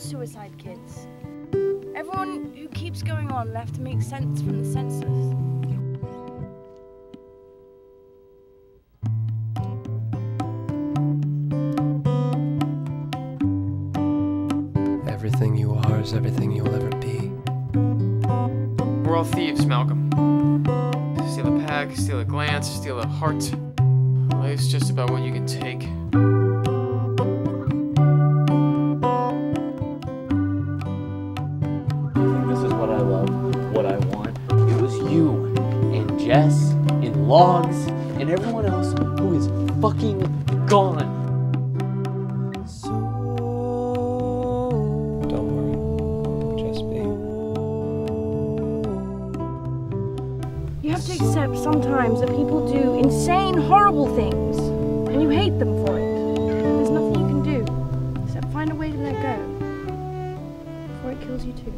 suicide kids. Everyone who keeps going on left to make sense from the senseless. Everything you are is everything you'll ever be. We're all thieves, Malcolm. Steal a pack, steal a glance, steal a heart. Life's just about what you can take. What I love, what I want. It was you and Jess and Logs and everyone else who is fucking gone. Don't worry. Just be. You have to accept sometimes that people do insane, horrible things, and you hate them for it. There's nothing you can do except find a way to let go before it kills you too.